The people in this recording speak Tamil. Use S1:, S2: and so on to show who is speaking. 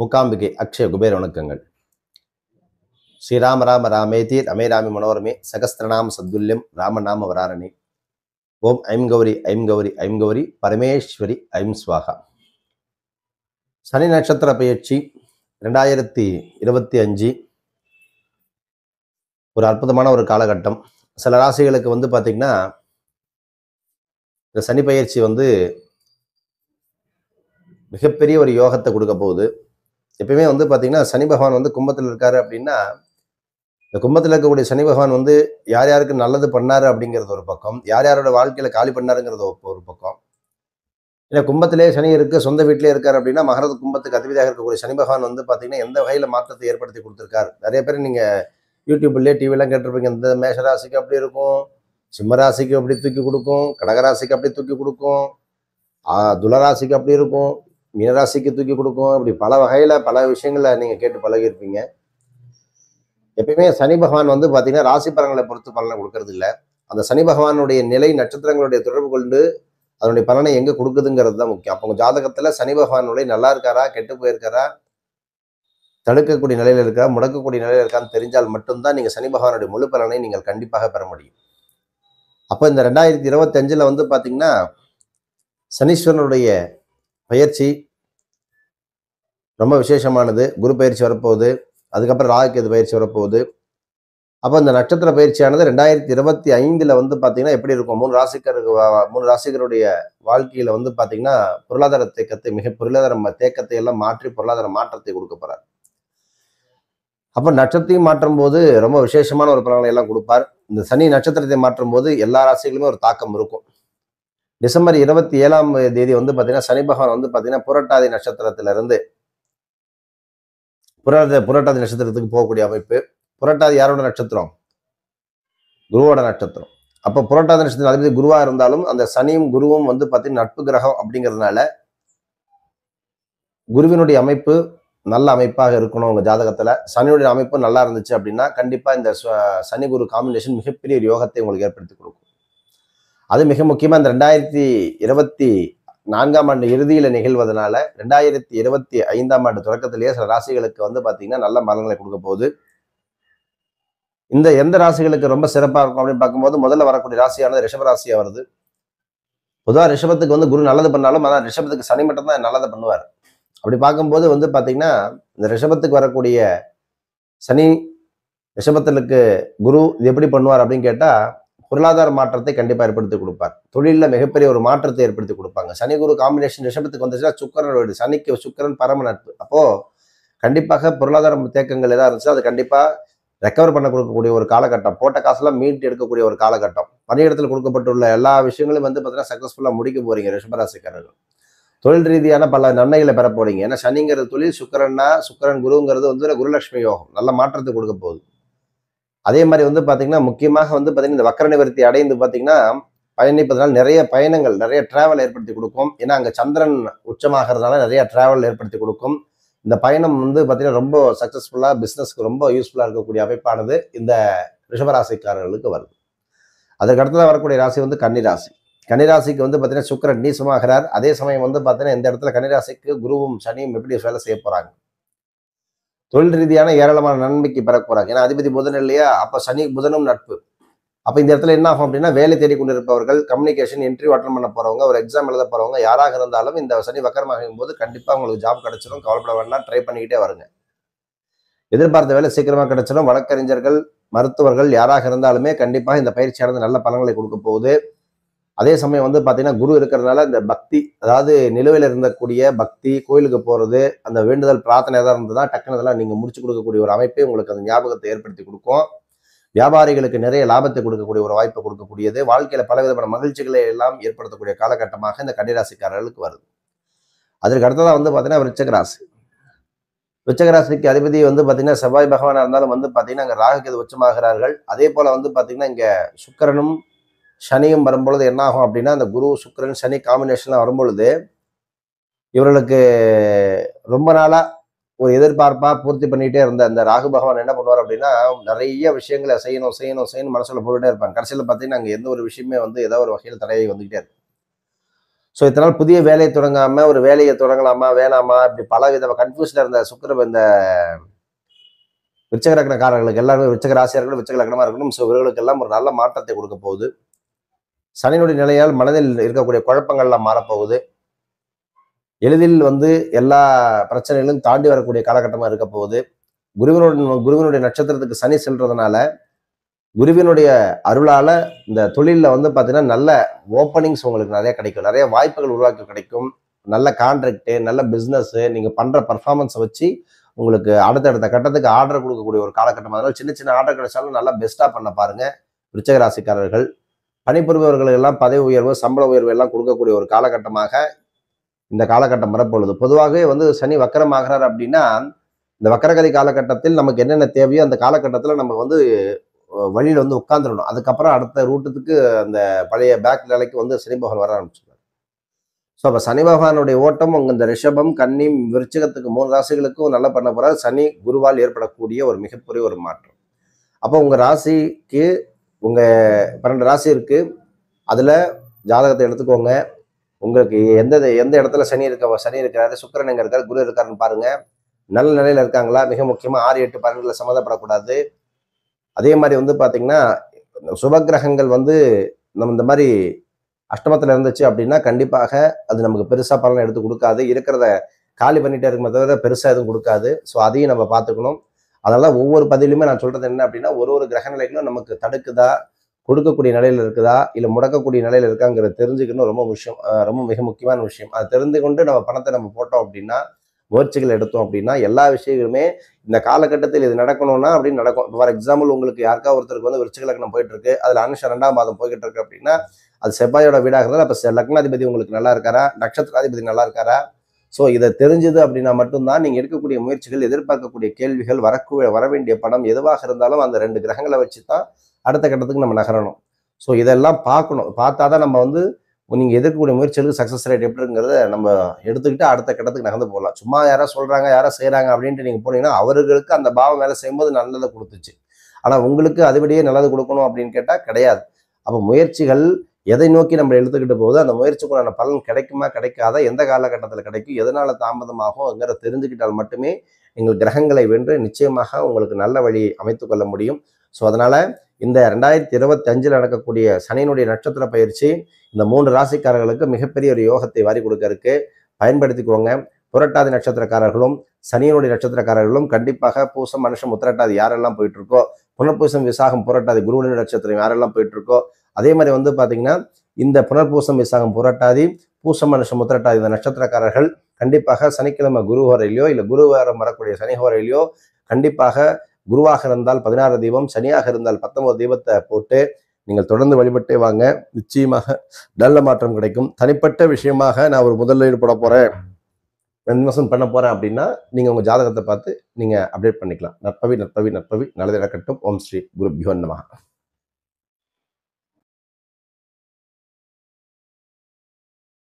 S1: முக்காம்பிகை அக்ஷய குபேர வணக்கங்கள். ஸ்ரீராம ராம ராமேதி ரமே ராமி மனோரமே சகஸ்திரநாம சத்துல்யம் ராமநாம வராரணி. ஓம் ஐம் கௌரி ஐம் கௌரி ஐம் கௌரி பரமேஸ்வரி ஐம் ஸ்வாகா. சனி நட்சத்திர பயிற்சி ரெண்டாயிரத்தி இருபத்தி அஞ்சு. ஒரு அற்புதமான ஒரு காலகட்டம். சில ராசிகளுக்கு வந்து பார்த்திங்கன்னா இந்த சனி பயிற்சி வந்து மிகப்பெரிய ஒரு யோகத்தை கொடுக்க போகுது. எப்பயுமே வந்து பார்த்தீங்கன்னா சனி பகவான் வந்து கும்பத்தில் இருக்காரு அப்படின்னா இந்த கும்பத்தில் இருக்கக்கூடிய சனி பகவான் வந்து யார் யாருக்கு நல்லது பண்ணாரு அப்படிங்கிறது ஒரு பக்கம். யார் யாரோட வாழ்க்கையில காலி பண்ணாருங்கிறது ஒரு- பக்கம். இல்லை கும்பத்திலே சனி இருக்கு சொந்த வீட்டிலே இருக்காரு அப்படின்னா மகரத கும்பத்துக்கு அதிபதியாக இருக்கக்கூடிய சனி பகவான் வந்து பார்த்தீங்கன்னா எந்த வகையில் மாற்றத்தை ஏற்படுத்தி கொடுத்துருக்காரு? நிறைய பேர் நீங்கள் யூடியூப்லேயே டிவிலாம் கேட்டிருப்பீங்க இந்த மேஷராசிக்கு அப்படி இருக்கும் சிம்மராசிக்கு அப்படி தூக்கி கொடுக்கும் கடகராசிக்கு அப்படி தூக்கி கொடுக்கும் துளராசிக்கு அப்படி இருக்கும். மீனராசிக்கு தூக்கி கொடுக்கும். இப்படி பல வகையில் பல விஷயங்களை நீங்கள் கேட்டு பழகியிருப்பீங்க. எப்பயுமே சனி பகவான் வந்து பார்த்தீங்கன்னா ராசி பலன்களை பொறுத்து பலனை கொடுக்கறது இல்லை. அந்த சனி பகவானுடைய நிலை நட்சத்திரங்களுடைய தொடர்பு கொண்டு அதனுடைய பலனை எங்கே கொடுக்குதுங்கிறது தான் முக்கியம். அப்போ உங்கள் ஜாதகத்தில் சனி பகவானுடைய நல்லா இருக்காரா கெட்டு போயிருக்காரா தடுக்கக்கூடிய நிலையில் இருக்கா முடக்கக்கூடிய நிலையில் இருக்கான்னு தெரிஞ்சால் மட்டும்தான் நீங்கள் சனி பகவானுடைய முழு பலனை நீங்கள் கண்டிப்பாக பெற முடியும். அப்போ இந்த ரெண்டாயிரத்தி இருபத்தஞ்சில் வந்து பார்த்திங்கன்னா சனீஸ்வரனுடைய பயிற்சி ரொம்ப விசேஷமானது. குரு பயிற்சி வரப்போகுது. அதுக்கப்புறம் ராகுகேது பயிற்சி வரப்போகுது. அப்போ இந்த நட்சத்திர பயிற்சியானது ரெண்டாயிரத்தி இருபத்தி ஐந்தில் வந்து பார்த்தீங்கன்னா எப்படி இருக்கும்? மூணு ராசிக்கருக்கு மூணு ராசிகருடைய வாழ்க்கையில் வந்து பார்த்தீங்கன்னா பொருளாதார தேக்கத்தை மிக பொருளாதார தேக்கத்தை எல்லாம் மாற்றி பொருளாதார மாற்றத்தை கொடுக்க போறார். அப்போ நட்சத்திரம் மாற்றும் போது ரொம்ப விசேஷமான ஒரு பலன்களை எல்லாம் கொடுப்பார். இந்த சனி நட்சத்திரத்தை மாற்றும் போது எல்லா ராசிகளுமே ஒரு தாக்கம் இருக்கும். டிசம்பர் இருபத்தி ஏழாம் தேதி வந்து பார்த்தீங்கன்னா சனி பகவான் வந்து பார்த்தீங்கன்னா புரட்டாதி நட்சத்திரத்திலிருந்து புரட்ட புரட்டாதி நட்சத்திரத்துக்கு போகக்கூடிய அமைப்பு. புரட்டாதி யாரோட நட்சத்திரம்? குருவோட நட்சத்திரம். அப்போ புரட்டாதி நட்சத்திரம் அதிபதி குருவாக இருந்தாலும் அந்த சனியும் குருவும் வந்து பார்த்தீங்கன்னா நட்பு கிரகம் அப்படிங்கிறதுனால குருவினுடைய அமைப்பு நல்ல அமைப்பாக இருக்கணும் உங்கள் ஜாதகத்தில். சனியுடைய அமைப்பு நல்லா இருந்துச்சு அப்படின்னா கண்டிப்பாக இந்த ச- சனி குரு காம்பினேஷன் மிகப்பெரிய ஒரு யோகத்தை உங்களுக்கு ஏற்படுத்தி கொடுக்கும். அது மிக முக்கியமாக இந்த ரெண்டாயிரத்தி இருபத்தி நான்காம் ஆண்டு இறுதியில் நிகழ்வதனால ரெண்டாயிரத்தி இருபத்தி ஐந்தாம் ஆண்டு தொடக்கத்திலேயே சில ராசிகளுக்கு வந்து பார்த்தீங்கன்னா நல்ல பலன்களை கொடுக்க போகுது. இந்த எந்த ராசிகளுக்கு ரொம்ப சிறப்பாக இருக்கும் அப்படின்னு பார்க்கும்போது முதல்ல வரக்கூடிய ராசியானது ரிஷப ராசியாக வருது. பொதுவாக ரிஷபத்துக்கு வந்து குரு நல்லது பண்ணாலும் அதான் ரிஷபத்துக்கு சனி மட்டும் தான் நல்லதை பண்ணுவார். அப்படி பார்க்கும்போது வந்து பார்த்தீங்கன்னா இந்த ரிஷபத்துக்கு வரக்கூடிய சனி ரிஷபத்திலுக்கு குரு இது எப்படி பண்ணுவார் அப்படின்னு கேட்டால் பொருளாதார மாற்றத்தை கண்டிப்பாக ஏற்படுத்தி கொடுப்பார். தொழிலில் மிகப்பெரிய ஒரு மாற்றத்தை ஏற்படுத்தி கொடுப்பாங்க. சனி குரு காம்பினேஷன் ரிஷபத்துக்கு வந்துச்சுன்னா சுக்கரனோட வீடு சனிக்கு சுக்கரன் பரம நட்பு. அப்போது கண்டிப்பாக பொருளாதார தேக்கங்கள் எதாவது இருந்துச்சுன்னா அது கண்டிப்பாக ரெக்கவர் பண்ண கொடுக்கக்கூடிய ஒரு காலகட்டம். போட்ட காசெல்லாம் மீட்டு எடுக்கக்கூடிய ஒரு காலகட்டம். பணியிடத்தில் கொடுக்கப்பட்டுள்ள எல்லா விஷயங்களும் வந்து பார்த்தீங்கன்னா சக்ஸஸ்ஃபுல்லாக முடிக்க போகிறீங்க ரிஷபராசிக்காரர்கள். தொழில் ரீதியான பல நன்மைகளை பெற போறீங்க. ஏன்னா சனிங்கிறது தொழில் சுக்கரன்னா சுக்கரன் குருங்கிறது வந்து குருலட்சுமி யோகம். நல்ல மாற்றத்தை கொடுக்க போகுது. அதே மாதிரி வந்து பார்த்தீங்கன்னா முக்கியமாக வந்து பார்த்தீங்கன்னா இந்த வக்கர நிவர்த்தி அடைந்து பார்த்தீங்கன்னா பயணிப்பதனால் நிறைய பயணங்கள் நிறைய டிராவல் ஏற்படுத்தி கொடுக்கும். ஏன்னா அங்கே சந்திரன் உச்சமாகிறதுனால நிறைய டிராவல் ஏற்படுத்தி கொடுக்கும். இந்த பயணம் வந்து பார்த்தீங்கன்னா ரொம்ப சக்ஸஸ்ஃபுல்லாக பிஸ்னஸ்க்கு ரொம்ப யூஸ்ஃபுல்லாக இருக்கக்கூடிய அமைப்பானது இந்த ரிஷபராசிக்காரர்களுக்கு வருது. அதற்கு அடுத்ததாக வரக்கூடிய ராசி வந்து கன்னிராசி. கன்னிராசிக்கு வந்து பார்த்தீங்கன்னா சுக்கரன் நீசமாகிறார். அதே சமயம் வந்து பார்த்தீங்கன்னா இந்த இடத்துல கன்னிராசிக்கு குருவும் சனியும் எப்படி வேலை செய்ய போகிறாங்க தொழில் ரீதியான ஏராளமான நன்மைக்கு பெற போறாங்க ஏன்னா அதிபதி புதன் இல்லையா? அப்ப சனி புதனும் நட்பு. அப்போ இந்த இடத்துல என்ன ஆகும் அப்படின்னா வேலை தேடி கொண்டிருப்பவர்கள் கம்யூனிகேஷன் இன்டர்வியூ அட்டன் பண்ண போகிறவங்க ஒரு எக்ஸாம் எழுத போகிறவங்க யாராக இருந்தாலும் இந்த சனி வக்கரமாக போது கண்டிப்பாக உங்களுக்கு ஜாப் கிடைச்சிடும் கவலைப்பட வேண்டாம். ட்ரை பண்ணிக்கிட்டே வருங்க. எதிர்பார்த்த வேலை சீக்கிரமாக கிடைச்சிடும் வழக்கறிஞர்கள் மருத்துவர்கள் யாராக இருந்தாலுமே கண்டிப்பாக இந்த பயிற்சியானது நல்ல பலன்களை கொடுக்க போகுது. அதே சமயம் வந்து பார்த்தீங்கன்னா குரு இருக்கிறதுனால இந்த பக்தி அதாவது நிலுவையில் இருந்தக்கூடிய பக்தி கோயிலுக்கு போகிறது அந்த வேண்டுதல் பிரார்த்தனை எதாவது இருந்ததுன்னா டக்குனு இதெல்லாம் நீங்கள் முடிச்சு கொடுக்கக்கூடிய ஒரு அமைப்பை உங்களுக்கு அந்த ஞாபகத்தை ஏற்படுத்தி கொடுக்கும். வியாபாரிகளுக்கு நிறைய லாபத்தை கொடுக்கக்கூடிய ஒரு வாய்ப்பை கொடுக்கக்கூடியது. வாழ்க்கையில் பலவிதமான மகிழ்ச்சிகளை எல்லாம் ஏற்படுத்தக்கூடிய காலகட்டமாக இந்த கன்னிராசிக்காரர்களுக்கு வருது. அதற்கு அடுத்ததாக வந்து பார்த்தீங்கன்னா விருச்சக ராசி. அதிபதி வந்து பார்த்தீங்கன்னா செவ்வாய் பகவானாக இருந்தாலும் வந்து பார்த்தீங்கன்னா அங்கே ராகுக்கு உச்சமாகிறார்கள். அதே போல் வந்து பார்த்தீங்கன்னா இங்கே சுக்கரனும் சனியும் வரும்பொழுது என்ன ஆகும் அப்படின்னா அந்த குரு சுக்கிரன் சனி காம்பினேஷன்லாம் வரும்பொழுது இவர்களுக்கு ரொம்ப நாளாக ஒரு எதிர்பார்ப்பா பூர்த்தி பண்ணிகிட்டே இருந்த அந்த ராகு பகவான் என்ன பண்ணுவார் அப்படின்னா நிறைய விஷயங்களை செய்யணும் செய்யணும் செய்யணும் மனசில் போட்டுட்டே இருப்பாங்க. கடைசியில் பார்த்தீங்கன்னா அங்கே எந்த ஒரு விஷயமே வந்து ஏதோ ஒரு வகையில் தடையை வந்துகிட்டே இருக்கும். ஸோ இதனால் புதிய வேலையை தொடங்காமல் ஒரு வேலையை தொடங்கலாமா வேணாமா இப்படி பல விதமாக கன்ஃபியூஸில் இருந்த சுக்கிர இந்த விச்சகரக்கணக்காரர்களுக்கு எல்லாருமே விருச்சக ராசியாக இருக்கணும் இருக்கணும். ஸோ இவர்களுக்கு எல்லாம் ஒரு நல்ல மாற்றத்தை கொடுக்க போகுது. சனியினுடைய நிலையால் மனதில் இருக்கக்கூடிய குழப்பங்கள்லாம் மாறப்போகுது. எளிதில் வந்து எல்லா பிரச்சனைகளும் தாண்டி வரக்கூடிய காலகட்டமாக இருக்க போகுது. குருவினுடைய குருவினுடைய நட்சத்திரத்துக்கு சனி செல்றதுனால குருவினுடைய அருளால இந்த தொழிலில் வந்து பார்த்தீங்கன்னா நல்ல ஓப்பனிங்ஸ் உங்களுக்கு நிறைய கிடைக்கும். நிறைய வாய்ப்புகள் உருவாக்கி கிடைக்கும். நல்ல கான்ட்ராக்டு நல்ல பிஸ்னஸ்ஸு நீங்கள் பண்ணுற பர்ஃபார்மன்ஸை வச்சு உங்களுக்கு அடுத்தடுத்த கட்டத்துக்கு ஆர்டர் கொடுக்கக்கூடிய ஒரு காலகட்டம் அதனால சின்ன சின்ன ஆர்டர் கிடைச்சாலும் நல்லா பெஸ்ட்டாக பண்ண பாருங்கள் விருச்சக பணிபுரிபவர்கள் எல்லாம் பதவி உயர்வு சம்பள உயர்வு எல்லாம் கொடுக்கக்கூடிய ஒரு காலகட்டமாக இந்த காலகட்டம் வரப்பொழுது பொதுவாகவே வந்து சனி வக்கரமாகிறார் அப்படின்னா இந்த வக்கரகதி காலகட்டத்தில் நமக்கு என்னென்ன தேவையோ அந்த காலகட்டத்தில் நம்ம வந்து வழியில் வந்து உட்காந்துடணும் அதுக்கப்புறம் அடுத்த ரூட்டத்துக்கு அந்த பழைய பேக் நிலைக்கு வந்து சனி பகவான் வர ஆரம்பிச்சிருவார். ஸோ அப்போ சனி பகவானுடைய ஓட்டம் உங்க இந்த ரிஷபம் கன்னி விருச்சகத்துக்கு மூணு ராசிகளுக்கும் நல்லா பண்ண போகிறார் சனி குருவால் ஏற்படக்கூடிய ஒரு மிகப்பெரிய ஒரு மாற்றம். அப்போ உங்கள் ராசிக்கு உங்கள் பன்னெண்டு ராசி இருக்குது அதில் ஜாதகத்தை எடுத்துக்கோங்க. உங்களுக்கு எந்த எந்த இடத்துல சனி இருக்க சனி இருக்கிறாரு சுக்கரன் எங்கே இருக்காரு குரு இருக்காருன்னு பாருங்கள் நல்ல நிலையில் இருக்காங்களா? மிக முக்கியமாக ஆறு எட்டு பன்னெண்டில் சம்மந்தப்படக்கூடாது. அதே மாதிரி வந்து பார்த்திங்கன்னா சுபகிரகங்கள் வந்து நம்ம இந்த மாதிரி அஷ்டமத்தில் இருந்துச்சு அப்படின்னா கண்டிப்பாக அது நமக்கு பெருசாக பலன் எடுத்து கொடுக்காது. இருக்கிறத காலி பண்ணிட்டே இருக்குமே தவிர பெருசாக எதுவும் கொடுக்காது. ஸோ அதையும் நம்ம பார்த்துக்கணும். அதனால ஒவ்வொரு பதிலையுமே நான் சொல்றது என்ன அப்படின்னா ஒரு ஒரு கிரக நிலைகளும் நமக்கு தடுக்குதா? கொடுக்கக்கூடிய நிலையில இருக்குதா? இல்லை முடக்கக்கூடிய நிலையில இருக்காங்கிறத தெரிஞ்சுக்கணும் ரொம்ப விஷயம் ரொம்ப மிக முக்கியமான விஷயம். அதை தெரிந்து கொண்டு நம்ம பணத்தை நம்ம போட்டோம் அப்படின்னா முயற்சிகள் எடுத்தோம் அப்படின்னா எல்லா விஷயங்களுமே இந்த காலகட்டத்தில் இது நடக்கணும்னா அப்படின்னு நடக்கும். ஃபார் எக்ஸாம்பிள் உங்களுக்கு யாருக்கா ஒருத்தருக்கு வந்து விருச்சிக லக்னம் போயிட்டு இருக்கு அதில் அனுஷம் ரெண்டாம் மாதம் போய்கிட்டு இருக்கு அப்படின்னா அது செவ்வாயோட வீடாக இருந்தால் அப்போ லக்னாதிபதி உங்களுக்கு நல்லா இருக்காரா? நட்சத்திராதிபதி நல்லா இருக்காரா? ஸோ இதை தெரிஞ்சது அப்படின்னா மட்டும்தான் நீங்கள் எடுக்கக்கூடிய முயற்சிகள் எதிர்பார்க்கக்கூடிய கேள்விகள் வரக்கூடிய வர வேண்டிய பணம் எதுவாக இருந்தாலும் அந்த ரெண்டு கிரகங்களை வச்சு தான் அடுத்த கட்டத்துக்கு நம்ம நகரணும். ஸோ இதெல்லாம் பார்க்கணும். பார்த்தா தான் நம்ம வந்து நீங்கள் எதிர்க்கக்கூடிய முயற்சிகளுக்கு சக்ஸஸ் ரேட் எப்படி இருக்குங்கிறத நம்ம எடுத்துக்கிட்டு அடுத்த கட்டத்துக்கு நகர்ந்து போகலாம். சும்மா யாரோ சொல்கிறாங்க யாரோ செய்கிறாங்க அப்படின்ட்டு நீங்கள் போனீங்கன்னா அவர்களுக்கு அந்த பாவம் வேலை செய்யும்போது நல்லதை கொடுத்துச்சு. ஆனால் உங்களுக்கு அதுபடியே நல்லது கொடுக்கணும் அப்படின்னு கேட்டால் கிடையாது. அப்போ முயற்சிகள் எதை நோக்கி நம்ம எடுத்துக்கிட்டு போகுது அந்த முயற்சிக்குள்ளான பலன் கிடைக்குமா கிடைக்காத எந்த காலகட்டத்தில் கிடைக்கும் எதனால தாமதமாகும்ங்கிறத தெரிஞ்சுக்கிட்டால் மட்டுமே நீங்கள் கிரகங்களை வென்று நிச்சயமாக உங்களுக்கு நல்ல வழி அமைத்து கொள்ள முடியும். ஸோ அதனால இந்த ரெண்டாயிரத்தி இருபத்தி அஞ்சில் நடக்கக்கூடிய சனியினுடைய நட்சத்திர பயிற்சி இந்த மூன்று ராசிக்காரர்களுக்கு மிகப்பெரிய ஒரு யோகத்தை வாரி கொடுக்க இருக்கு பயன்படுத்திக்கோங்க. புரட்டாதி நட்சத்திரக்காரர்களும் சனியினுடைய நட்சத்திரக்காரர்களும் கண்டிப்பாக பூசம் மனுஷம் உத்திரட்டாதி யாரெல்லாம் போயிட்டு இருக்கோ புனர்பூசம் விசாகம் புரட்டாதி குருவனுடைய நட்சத்திரம் யாரெல்லாம் போயிட்டு இருக்கோ அதே மாதிரி வந்து பார்த்தீங்கன்னா இந்த புனர்பூசம் விசாகம் புரட்டாதி பூசம் மனுஷம் முத்திரட்டாதி இந்த நட்சத்திரக்காரர்கள் கண்டிப்பாக சனிக்கிழமை குரு ஹோரையிலையோ இல்லை குருவாரம் வரக்கூடிய சனி ஹோரையிலையோ கண்டிப்பாக குருவாக இருந்தால் பதினாறு தீபம் சனியாக இருந்தால் பத்தொன்பது தீபத்தை போட்டு நீங்கள் தொடர்ந்து வழிபட்டே வாங்க. நிச்சயமாக நல்ல மாற்றம் கிடைக்கும். தனிப்பட்ட விஷயமாக நான் ஒரு முதலீடு போட போகிறேன் இன்வெஸ்ட்மெண்ட் பண்ண போகிறேன் அப்படின்னா நீங்கள் உங்கள் ஜாதகத்தை பார்த்து நீங்கள் அப்டேட் பண்ணிக்கலாம். நற்பவி நற்பவி நற்பவி. நல்லது நடக்கட்டும். ஓம் ஸ்ரீ குருபியோ நமஹ.